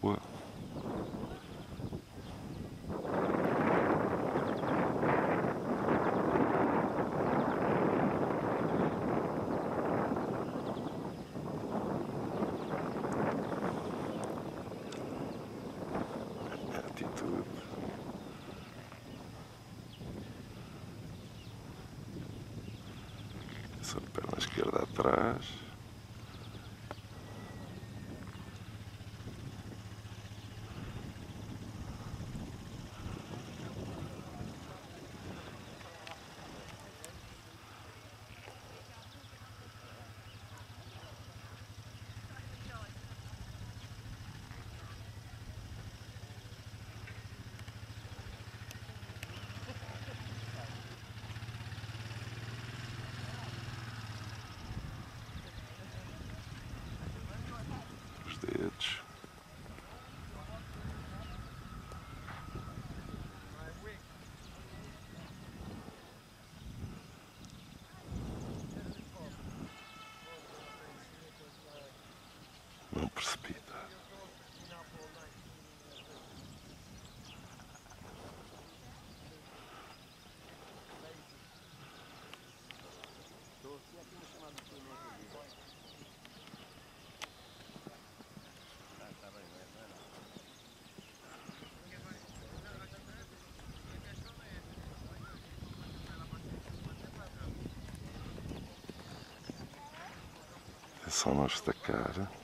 boa. Essa perna esquerda atrás. Precipita. É só não destacar.